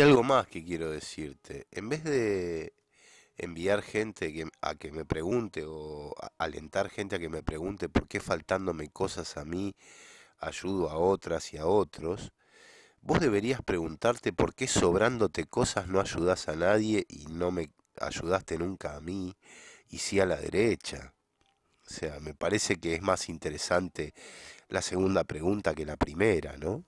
Y algo más que quiero decirte. En vez de enviar gente a que me pregunte o alentar gente a que me pregunte por qué faltándome cosas a mí ayudo a otras y a otros, vos deberías preguntarte por qué sobrándote cosas no ayudas a nadie y no me ayudaste nunca a mí y sí a la derecha. O sea, me parece que es más interesante la segunda pregunta que la primera, ¿no?